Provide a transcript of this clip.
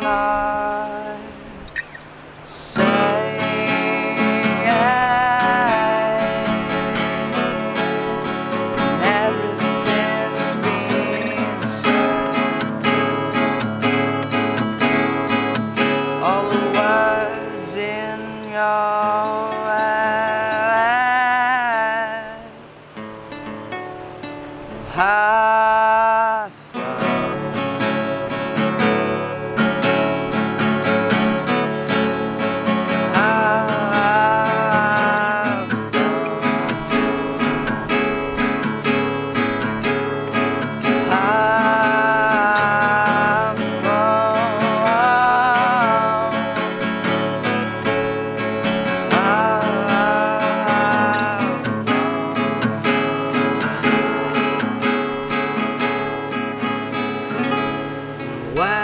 na Wow.